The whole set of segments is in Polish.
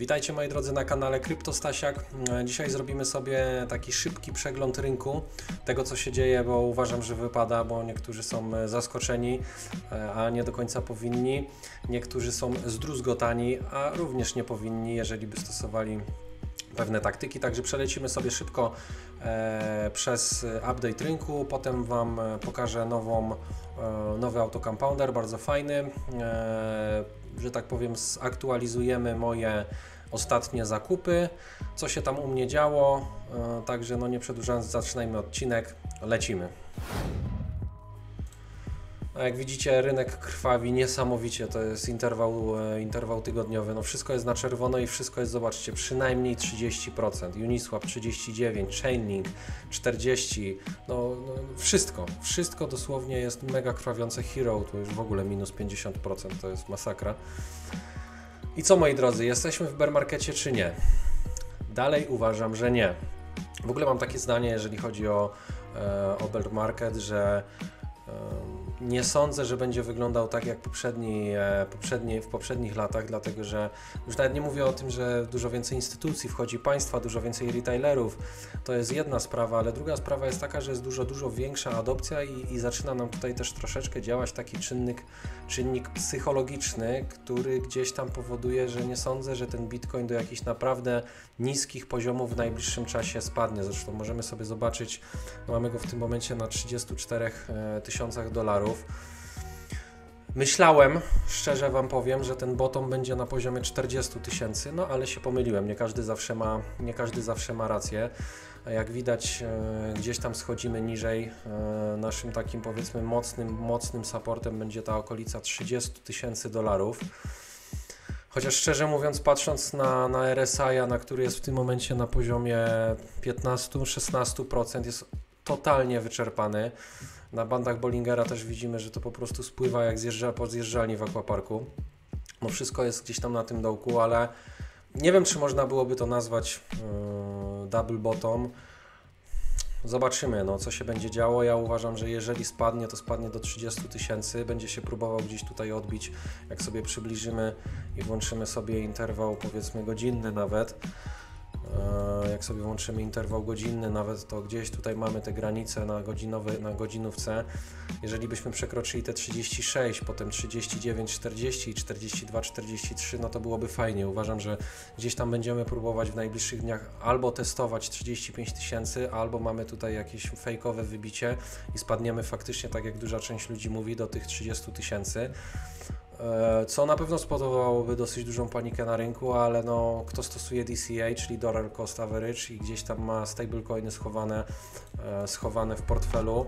Witajcie moi drodzy na kanale Kryptostasiak. Dzisiaj zrobimy sobie taki szybki przegląd rynku, tego co się dzieje, bo uważam, że wypada, bo niektórzy są zaskoczeni, a nie do końca powinni. Niektórzy są zdruzgotani, a również nie powinni, jeżeli by stosowali pewne taktyki, także przelecimy sobie szybko e, przez update rynku, potem Wam pokażę nową, e, nowy autocompounder, bardzo fajny, e, że tak powiem zaktualizujemy moje ostatnie zakupy, co się tam u mnie działo, e, także no nie przedłużając zaczynajmy odcinek, lecimy. A jak widzicie, rynek krwawi niesamowicie. To jest interwał, e, interwał tygodniowy. No wszystko jest na czerwono i wszystko jest, zobaczcie, przynajmniej 30%. Uniswap 39, Chainlink 40. No, no wszystko, wszystko dosłownie jest mega krwawiące. Hero tu już w ogóle minus 50%. To jest masakra. I co moi drodzy, jesteśmy w bear markecie czy nie? Dalej uważam, że nie. W ogóle mam takie zdanie, jeżeli chodzi o, e, o bear market, że nie sądzę, że będzie wyglądał tak jak poprzedni, e, poprzedni, w poprzednich latach, dlatego że już nawet nie mówię o tym, że dużo więcej instytucji wchodzi państwa, dużo więcej retailerów. To jest jedna sprawa, ale druga sprawa jest taka, że jest dużo, dużo większa adopcja i, i zaczyna nam tutaj też troszeczkę działać taki czynnik, czynnik psychologiczny, który gdzieś tam powoduje, że nie sądzę, że ten bitcoin do jakichś naprawdę niskich poziomów w najbliższym czasie spadnie. Zresztą możemy sobie zobaczyć, mamy go w tym momencie na 34 e, tysiącach dolarów. Myślałem, szczerze Wam powiem, że ten bottom będzie na poziomie 40 tysięcy, no ale się pomyliłem. Nie każdy zawsze ma, nie każdy zawsze ma rację. Jak widać, e, gdzieś tam schodzimy niżej. E, naszym takim powiedzmy mocnym, mocnym supportem będzie ta okolica 30 tysięcy dolarów. Chociaż szczerze mówiąc, patrząc na, na RSI, na który jest w tym momencie na poziomie 15-16%, jest totalnie wyczerpany. Na bandach Bollingera też widzimy, że to po prostu spływa jak zjeżdża, po zjeżdżalni w akwaparku. No wszystko jest gdzieś tam na tym dołku, ale nie wiem, czy można byłoby to nazwać yy, double bottom. Zobaczymy, no, co się będzie działo. Ja uważam, że jeżeli spadnie, to spadnie do 30 tysięcy. Będzie się próbował gdzieś tutaj odbić, jak sobie przybliżymy i włączymy sobie interwał, powiedzmy godzinny nawet. E, jak sobie włączymy interwał godzinny, nawet to gdzieś tutaj mamy te granice na, godzinowy, na godzinówce. Jeżeli byśmy przekroczyli te 36, potem 39, 40 i 42, 43, no to byłoby fajnie. Uważam, że gdzieś tam będziemy próbować w najbliższych dniach albo testować 35 tysięcy, albo mamy tutaj jakieś fejkowe wybicie i spadniemy faktycznie, tak jak duża część ludzi mówi, do tych 30 tysięcy. E, co na pewno spowodowałoby dosyć dużą panikę na rynku, ale no, kto stosuje DCA, czyli Dollar Cost Average i gdzieś tam ma stablecoiny schowane, e, schowane w portfelu,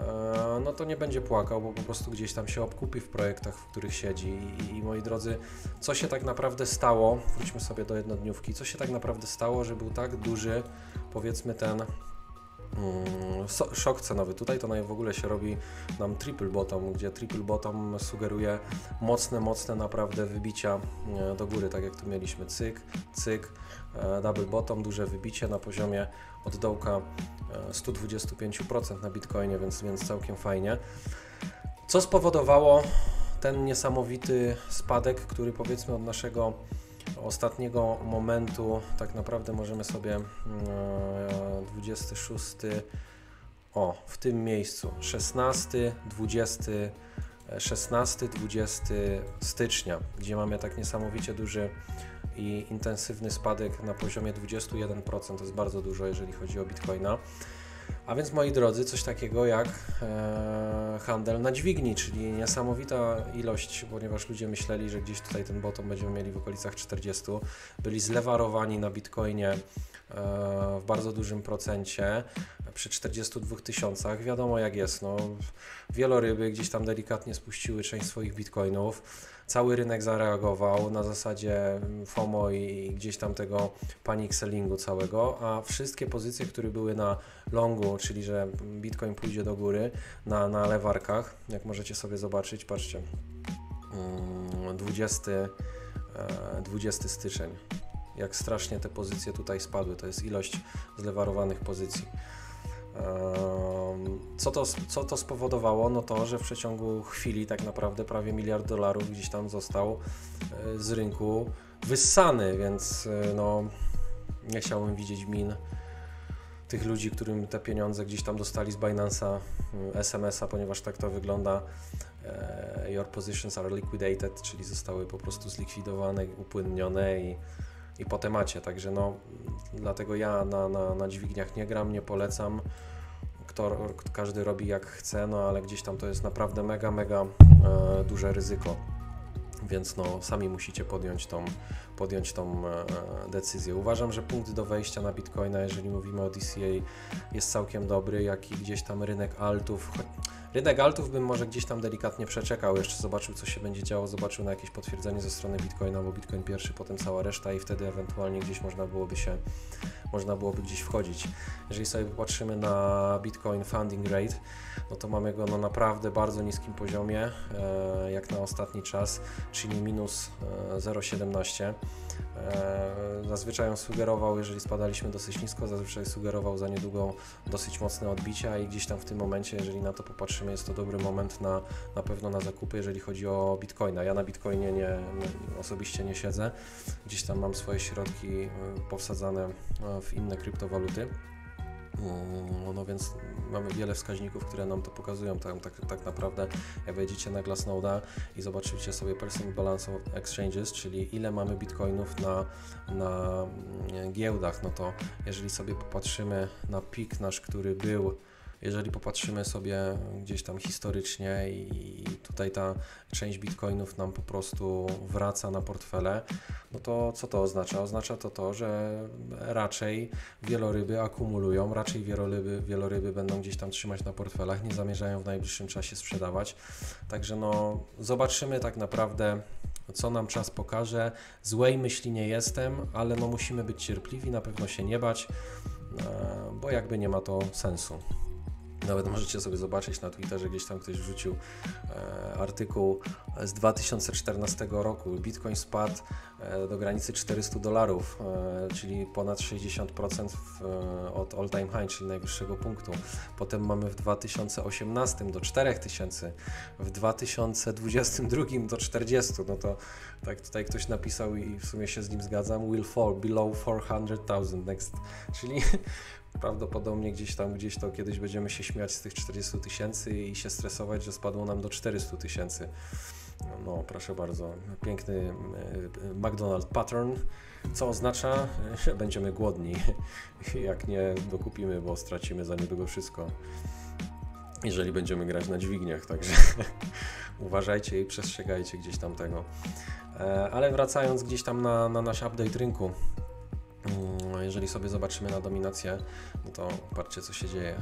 e, no to nie będzie płakał, bo po prostu gdzieś tam się obkupi w projektach, w których siedzi. I, I, moi drodzy, co się tak naprawdę stało, wróćmy sobie do jednodniówki, co się tak naprawdę stało, że był tak duży, powiedzmy ten szok cenowy. Tutaj to w ogóle się robi nam triple bottom, gdzie triple bottom sugeruje mocne, mocne naprawdę wybicia e, do góry, tak jak tu mieliśmy cyk, cyk, e, double bottom, duże wybicie na poziomie od dołka 125% e, na Bitcoinie, więc, więc całkiem fajnie. Co spowodowało ten niesamowity spadek, który powiedzmy od naszego ostatniego momentu tak naprawdę możemy sobie 26 mm, o w tym miejscu 16 20 16 20 stycznia gdzie mamy tak niesamowicie duży i intensywny spadek na poziomie 21% to jest bardzo dużo jeżeli chodzi o Bitcoina a więc moi drodzy, coś takiego jak e, handel na dźwigni, czyli niesamowita ilość, ponieważ ludzie myśleli, że gdzieś tutaj ten bottom będziemy mieli w okolicach 40, byli zlewarowani na bitcoinie e, w bardzo dużym procencie przy 42 tysiącach. Wiadomo jak jest, no, wieloryby gdzieś tam delikatnie spuściły część swoich bitcoinów cały rynek zareagował na zasadzie FOMO i gdzieś tam tego panic sellingu całego, a wszystkie pozycje, które były na longu, czyli że Bitcoin pójdzie do góry na, na lewarkach, jak możecie sobie zobaczyć, patrzcie, 20, mm, 20 e, styczeń, jak strasznie te pozycje tutaj spadły, to jest ilość zlewarowanych pozycji. Co to, co to spowodowało? No to, że w przeciągu chwili tak naprawdę prawie miliard dolarów gdzieś tam został e, z rynku wyssany, więc e, no nie chciałbym widzieć min tych ludzi, którym te pieniądze gdzieś tam dostali z Binance'a, SMS-a, ponieważ tak to wygląda. Your positions are liquidated, czyli zostały po prostu zlikwidowane, upłynnione i, i po temacie. Także no, dlatego ja na, na, na dźwigniach nie gram, nie polecam kto, każdy robi jak chce, no ale gdzieś tam to jest naprawdę mega, mega e, duże ryzyko. Więc no, sami musicie podjąć tą, podjąć tą e, decyzję. Uważam, że punkt do wejścia na Bitcoina, jeżeli mówimy o DCA, jest całkiem dobry, jak i gdzieś tam rynek altów. Rynek altów bym może gdzieś tam delikatnie przeczekał, jeszcze zobaczył, co się będzie działo, zobaczył na jakieś potwierdzenie ze strony Bitcoina, bo Bitcoin pierwszy, potem cała reszta i wtedy ewentualnie gdzieś można byłoby się, można byłoby gdzieś wchodzić. Jeżeli sobie popatrzymy na Bitcoin funding rate, no to mamy go na naprawdę bardzo niskim poziomie, e, jak na ostatni czas, czyli minus 0,17. E, e, zazwyczaj on sugerował, jeżeli spadaliśmy dosyć nisko, zazwyczaj sugerował za niedługo dosyć mocne odbicia i gdzieś tam w tym momencie, jeżeli na to popatrzymy, jest to dobry moment na, na pewno na zakupy, jeżeli chodzi o Bitcoina. Ja na Bitcoinie nie, osobiście nie siedzę, gdzieś tam mam swoje środki powsadzane w inne kryptowaluty. Mm, no więc mamy wiele wskaźników, które nam to pokazują. Tak, tak, tak naprawdę, jak wejdziecie na Glassnode'a i zobaczycie sobie Person Balance of Exchanges, czyli ile mamy bitcoinów na, na mm, giełdach, no to jeżeli sobie popatrzymy na pik nasz, który był jeżeli popatrzymy sobie gdzieś tam historycznie i tutaj ta część bitcoinów nam po prostu wraca na portfele, no to co to oznacza? Oznacza to to, że raczej wieloryby akumulują, raczej wieloryby, wieloryby będą gdzieś tam trzymać na portfelach, nie zamierzają w najbliższym czasie sprzedawać. Także no zobaczymy tak naprawdę co nam czas pokaże. Złej myśli nie jestem, ale no musimy być cierpliwi, na pewno się nie bać, e, bo jakby nie ma to sensu. Nawet możecie sobie zobaczyć na Twitterze, gdzieś tam ktoś wrzucił e, artykuł z 2014 roku. Bitcoin spadł e, do granicy 400 dolarów, e, czyli ponad 60% w, e, od all time high, czyli najwyższego punktu. Potem mamy w 2018 do 4000, w 2022 do 40. No to tak tutaj ktoś napisał i w sumie się z nim zgadzam. Will fall below 400,000 next. Czyli prawdopodobnie gdzieś tam, gdzieś to kiedyś będziemy się śmiać z tych 40 tysięcy i się stresować, że spadło nam do 400 tysięcy. No, proszę bardzo, piękny e, McDonald pattern, co oznacza, że będziemy głodni, jak nie dokupimy, bo stracimy za niedługo wszystko, jeżeli będziemy grać na dźwigniach, także uważajcie i przestrzegajcie gdzieś tam tego. E, ale wracając gdzieś tam na, na nasz update rynku, Mm, jeżeli sobie zobaczymy na dominację, no to patrzcie co się dzieje.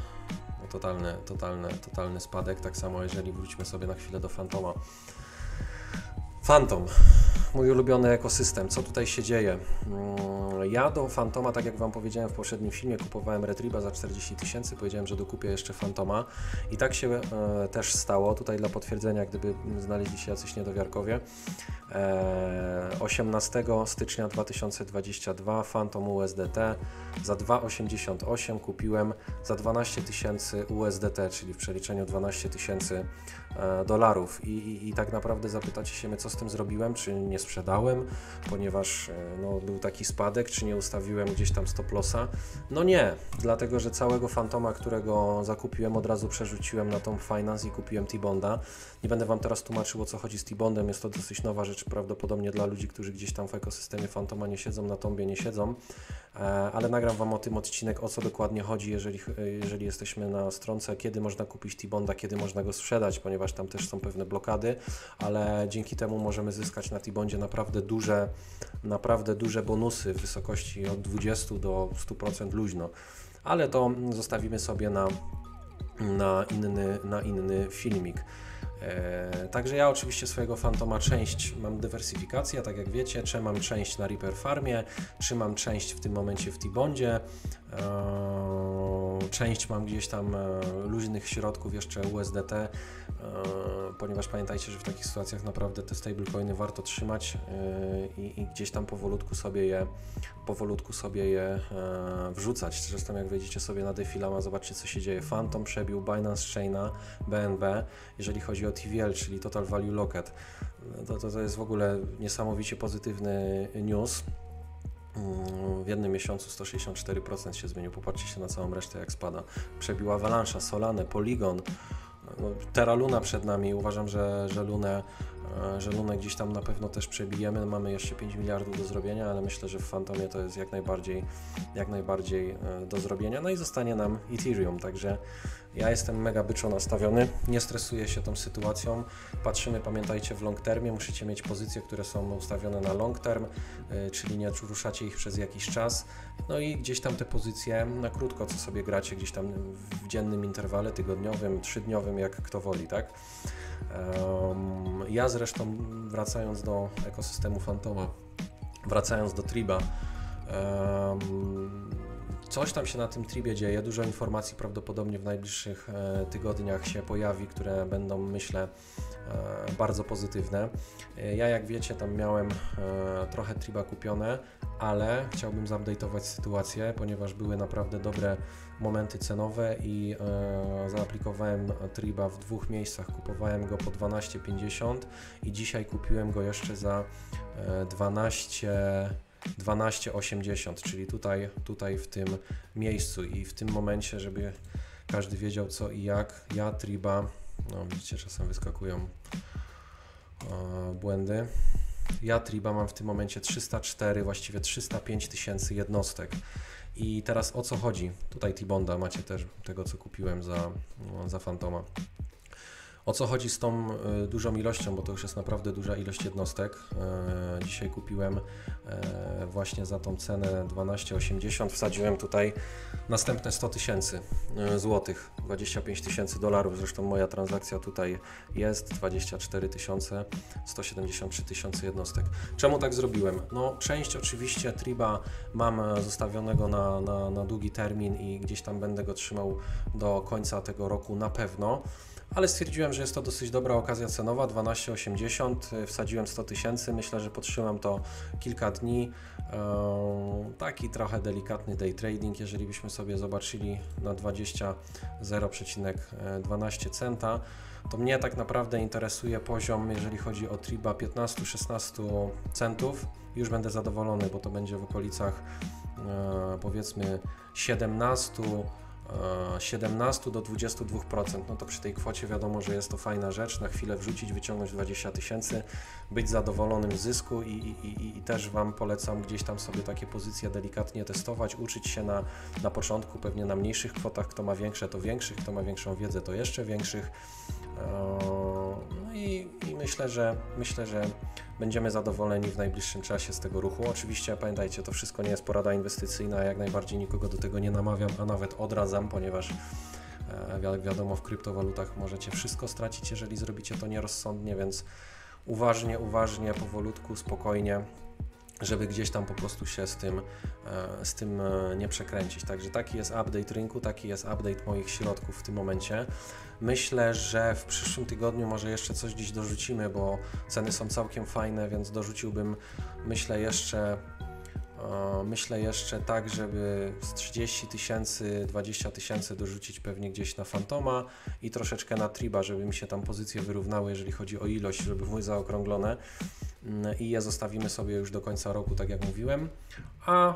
No totalny, totalny, totalny spadek. Tak samo jeżeli wróćmy sobie na chwilę do Fantoma. Phantom, mój ulubiony ekosystem. Co tutaj się dzieje? Ja do Fantoma, tak jak Wam powiedziałem w poprzednim filmie, kupowałem Retriba za 40 tysięcy. Powiedziałem, że dokupię jeszcze Fantoma i tak się e, też stało. Tutaj dla potwierdzenia, gdyby znaleźli się jacyś niedowiarkowie. E, 18 stycznia 2022 Phantom USDT za 2,88 kupiłem za 12 tysięcy USDT, czyli w przeliczeniu 12 tysięcy e, dolarów. I, i, I tak naprawdę zapytacie się mnie, co z tym zrobiłem, czy nie sprzedałem, ponieważ e, no, był taki spadek, czy nie ustawiłem gdzieś tam stop lossa. No nie, dlatego że całego Fantoma, którego zakupiłem, od razu przerzuciłem na tą Finance i kupiłem T-Bonda. Nie będę Wam teraz tłumaczył o co chodzi z T-Bondem, jest to dosyć nowa rzecz prawdopodobnie dla ludzi, którzy gdzieś tam w ekosystemie Fantoma nie siedzą, na tombie nie siedzą, e, ale nagram Wam o tym odcinek, o co dokładnie chodzi, jeżeli, jeżeli jesteśmy na stronce, kiedy można kupić T-Bonda, kiedy można go sprzedać, ponieważ tam też są pewne blokady, ale dzięki temu możemy zyskać na T-Bondzie naprawdę duże, naprawdę duże bonusy w od 20 do 100% luźno. Ale to zostawimy sobie na, na, inny, na inny filmik. E, także ja oczywiście swojego Fantoma część mam dywersyfikację, tak jak wiecie, czy mam część na Reaper Farmie, czy mam część w tym momencie w T-Bondzie. E, część mam gdzieś tam luźnych środków jeszcze USDT, ponieważ pamiętajcie, że w takich sytuacjach naprawdę te stablecoiny warto trzymać i, i gdzieś tam powolutku sobie je powolutku sobie je wrzucać. Zresztą jak wejdziecie sobie na Defilama, zobaczcie co się dzieje. Phantom przebił Binance Chaina, BNB, jeżeli chodzi o TVL, czyli Total Value Locket. To, to, to jest w ogóle niesamowicie pozytywny news. W jednym miesiącu 164% się zmienił. Popatrzcie się na całą resztę, jak spada. Przebiła Avalanche, Solane, Polygon, no, Terra Luna przed nami. Uważam, że, że Lunę że Lunę gdzieś tam na pewno też przebijemy. Mamy jeszcze 5 miliardów do zrobienia, ale myślę, że w Fantomie to jest jak najbardziej, jak najbardziej e, do zrobienia. No i zostanie nam Ethereum, także ja jestem mega byczo nastawiony, nie stresuję się tą sytuacją. Patrzymy, pamiętajcie, w long termie, musicie mieć pozycje, które są ustawione na long term, e, czyli nie ruszacie ich przez jakiś czas. No i gdzieś tam te pozycje na krótko, co sobie gracie, gdzieś tam w dziennym interwale, tygodniowym, trzydniowym, jak kto woli, tak? Ja zresztą wracając do ekosystemu Fantoma, wracając do Triba, coś tam się na tym tribie dzieje, dużo informacji prawdopodobnie w najbliższych e, tygodniach się pojawi, które będą myślę e, bardzo pozytywne. E, ja jak wiecie tam miałem trochę triba kupione, ale chciałbym zupdate'ować sytuację, ponieważ były naprawdę dobre momenty cenowe i zaaplikowałem Triba w dwóch miejscach. Kupowałem go po 12,50 i dzisiaj kupiłem go jeszcze za e, 12 12,80, czyli tutaj, tutaj w tym miejscu i w tym momencie, żeby każdy wiedział co i jak, ja Triba, no widzicie, czasem wyskakują e, błędy. Ja Triba mam w tym momencie 304, właściwie 305 tysięcy jednostek. I teraz o co chodzi? Tutaj T-Bonda macie też tego, co kupiłem za, za Fantoma. O co chodzi z tą y, dużą ilością, bo to już jest naprawdę duża ilość jednostek. Y, dzisiaj kupiłem y, właśnie za tą cenę 12,80. Wsadziłem tutaj następne 100 tysięcy złotych, 25 tysięcy dolarów. Zresztą moja transakcja tutaj jest 24 tysiące, 173 tysiące jednostek. Czemu tak zrobiłem? No, część oczywiście Triba mam zostawionego na, na, na długi termin i gdzieś tam będę go trzymał do końca tego roku na pewno ale stwierdziłem, że jest to dosyć dobra okazja cenowa, 12,80, y, wsadziłem 100 tysięcy, myślę, że potrzymam to kilka dni. Taki trochę delikatny day trading, jeżeli byśmy sobie zobaczyli na 20 0,12 centa, to mnie tak naprawdę interesuje poziom, jeżeli chodzi o Triba 15-16 centów. Już będę zadowolony, bo to będzie w okolicach e, powiedzmy 17 17 do 22%, no to przy tej kwocie wiadomo, że jest to fajna rzecz, na chwilę wrzucić, wyciągnąć 20 tysięcy, być zadowolonym z zysku i, i, i, i, też Wam polecam gdzieś tam sobie takie pozycje delikatnie testować, uczyć się na, na początku pewnie na mniejszych kwotach, kto ma większe to większych, kto ma większą wiedzę to jeszcze większych. No i, i myślę, że myślę, że będziemy zadowoleni w najbliższym czasie z tego ruchu. Oczywiście pamiętajcie, to wszystko nie jest porada inwestycyjna, jak najbardziej nikogo do tego nie namawiam, a nawet odradzam, ponieważ e, wiadomo, w kryptowalutach możecie wszystko stracić, jeżeli zrobicie to nierozsądnie, więc uważnie, uważnie, powolutku, spokojnie żeby gdzieś tam po prostu się z tym, e, z tym e, nie przekręcić. Także taki jest update rynku, taki jest update moich środków w tym momencie. Myślę, że w przyszłym tygodniu może jeszcze coś dziś dorzucimy, bo ceny są całkiem fajne, więc dorzuciłbym, myślę jeszcze Myślę jeszcze tak, żeby z 30 tysięcy, 20 tysięcy dorzucić pewnie gdzieś na Fantoma i troszeczkę na Triba, żeby mi się tam pozycje wyrównały, jeżeli chodzi o ilość, żeby były zaokrąglone i je zostawimy sobie już do końca roku, tak jak mówiłem, a,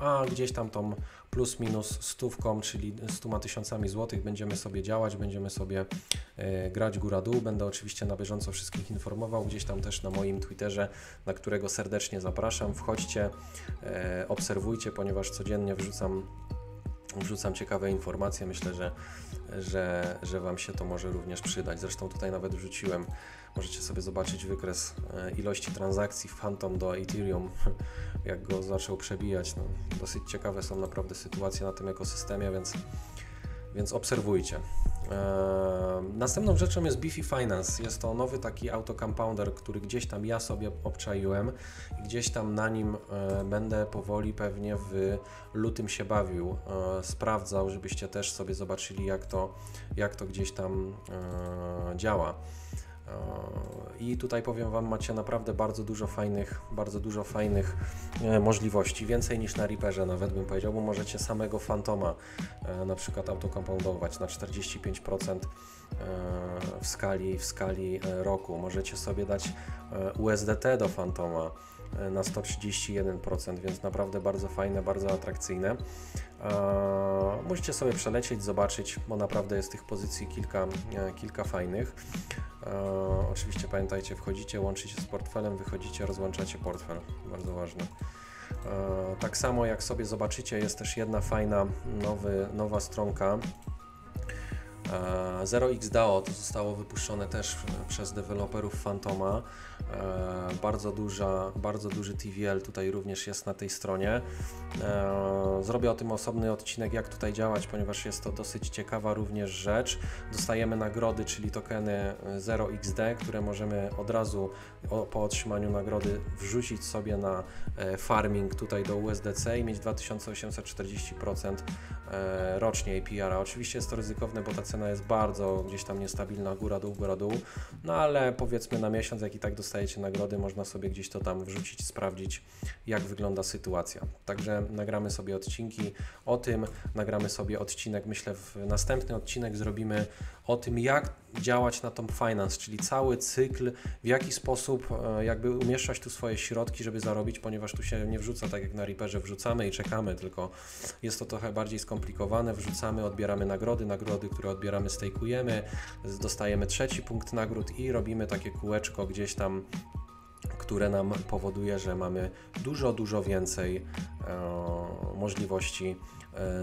a gdzieś tam tą plus minus stówką, czyli 100 tysiącami złotych będziemy sobie działać, będziemy sobie e, grać góra-dół. Będę oczywiście na bieżąco wszystkich informował, gdzieś tam też na moim Twitterze, na którego serdecznie zapraszam. Wchodźcie, e, obserwujcie, ponieważ codziennie wrzucam wrzucam ciekawe informacje. Myślę, że, że, że Wam się to może również przydać. Zresztą tutaj nawet wrzuciłem Możecie sobie zobaczyć wykres e, ilości transakcji Phantom do Ethereum, jak go zaczął przebijać. No, dosyć ciekawe są naprawdę sytuacje na tym ekosystemie, więc, więc obserwujcie. E, następną rzeczą jest Beefy Finance. Jest to nowy taki autocompounder, który gdzieś tam ja sobie obczaiłem i gdzieś tam na nim e, będę powoli pewnie w lutym się bawił. E, sprawdzał, żebyście też sobie zobaczyli jak to, jak to gdzieś tam działa. I tutaj powiem Wam, macie naprawdę bardzo dużo fajnych, bardzo dużo fajnych e, możliwości, więcej niż na Reaperze nawet bym powiedział, bo możecie samego Fantoma e, na przykład autokompoundować na 45% e, w skali, w skali roku. Możecie sobie dać USDT do Fantoma na 131%, więc naprawdę bardzo fajne, bardzo atrakcyjne. Musicie sobie przelecieć, zobaczyć, bo naprawdę jest tych pozycji kilka, kilka fajnych. E, oczywiście pamiętajcie, wchodzicie, łączycie z portfelem, wychodzicie, rozłączacie portfel. Bardzo ważne. E, tak samo jak sobie zobaczycie, jest też jedna fajna nowy, nowa stronka. E, 0xDAO to zostało wypuszczone też przez deweloperów Fantoma. E, bardzo, duża, bardzo duży TVL tutaj również jest na tej stronie. E, zrobię o tym osobny odcinek, jak tutaj działać, ponieważ jest to dosyć ciekawa również rzecz. Dostajemy nagrody, czyli tokeny 0xD, które możemy od razu po otrzymaniu nagrody wrzucić sobie na e, farming tutaj do USDC i mieć 2840% rocznie APR. Oczywiście jest to ryzykowne, bo ta cena jest bardzo gdzieś tam niestabilna, góra dół, góra dół, no ale powiedzmy na miesiąc, jak i tak dostajemy dostajecie nagrody, można sobie gdzieś to tam wrzucić, sprawdzić, jak wygląda sytuacja. Także nagramy sobie odcinki o tym, nagramy sobie odcinek, myślę, w następny odcinek zrobimy o tym, jak działać na Tom Finance, czyli cały cykl, w jaki sposób e, jakby umieszczać tu swoje środki, żeby zarobić, ponieważ tu się nie wrzuca tak jak na Reaperze, wrzucamy i czekamy, tylko jest to trochę bardziej skomplikowane, wrzucamy, odbieramy nagrody, nagrody, które odbieramy, stejkujemy, dostajemy trzeci punkt nagród i robimy takie kółeczko gdzieś tam które nam powoduje, że mamy dużo, dużo więcej e, możliwości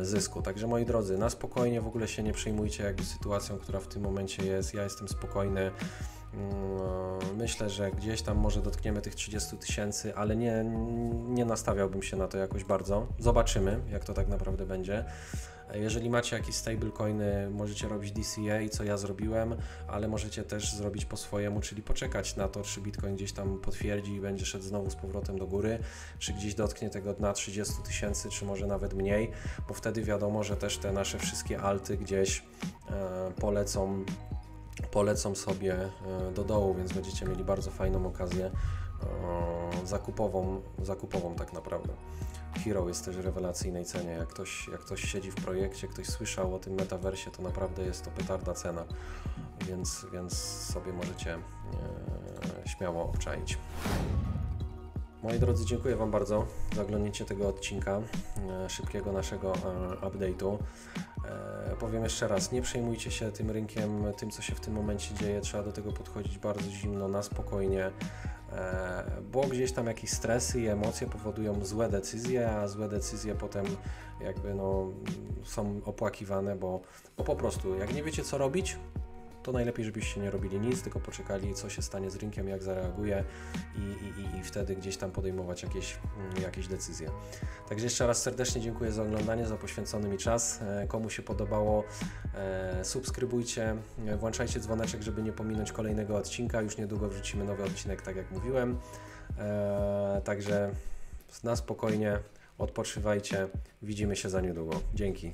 zysku. Także moi drodzy, na spokojnie w ogóle się nie przejmujcie jakby sytuacją, która w tym momencie jest. Ja jestem spokojny. Mm, myślę, że gdzieś tam może dotkniemy tych 30 tysięcy, ale nie, nie nastawiałbym się na to jakoś bardzo. Zobaczymy, jak to tak naprawdę będzie. Jeżeli macie jakieś stablecoiny, możecie robić DCA, co ja zrobiłem, ale możecie też zrobić po swojemu, czyli poczekać na to, czy Bitcoin gdzieś tam potwierdzi i będzie szedł znowu z powrotem do góry, czy gdzieś dotknie tego dna 30 tysięcy, czy może nawet mniej, bo wtedy wiadomo, że też te nasze wszystkie alty gdzieś e, polecą polecą sobie e, do dołu, więc będziecie mieli bardzo fajną okazję e, zakupową, zakupową tak naprawdę. Hero jest też rewelacyjnej cenie. Jak ktoś, jak ktoś siedzi w projekcie, ktoś słyszał o tym metaversie, to naprawdę jest to petarda cena, więc, więc sobie możecie e, śmiało obczaić. Moi drodzy, dziękuję Wam bardzo za oglądnięcie tego odcinka, e, szybkiego naszego e, update'u. E, powiem jeszcze raz, nie przejmujcie się tym rynkiem, tym co się w tym momencie dzieje, trzeba do tego podchodzić bardzo zimno, na spokojnie. E, bo gdzieś tam jakieś stresy i emocje powodują złe decyzje, a złe decyzje potem jakby no, są opłakiwane, bo, bo po prostu jak nie wiecie co robić, to najlepiej, żebyście nie robili nic, tylko poczekali, co się stanie z rynkiem, jak zareaguje i, i, i wtedy gdzieś tam podejmować jakieś, mm, jakieś decyzje. Także jeszcze raz serdecznie dziękuję za oglądanie, za poświęcony mi czas. E, komu się podobało, e, subskrybujcie, e, włączajcie dzwoneczek, żeby nie pominąć kolejnego odcinka. Już niedługo wrzucimy nowy odcinek, tak jak mówiłem. Także na spokojnie, odpoczywajcie. Widzimy się za niedługo. Dzięki.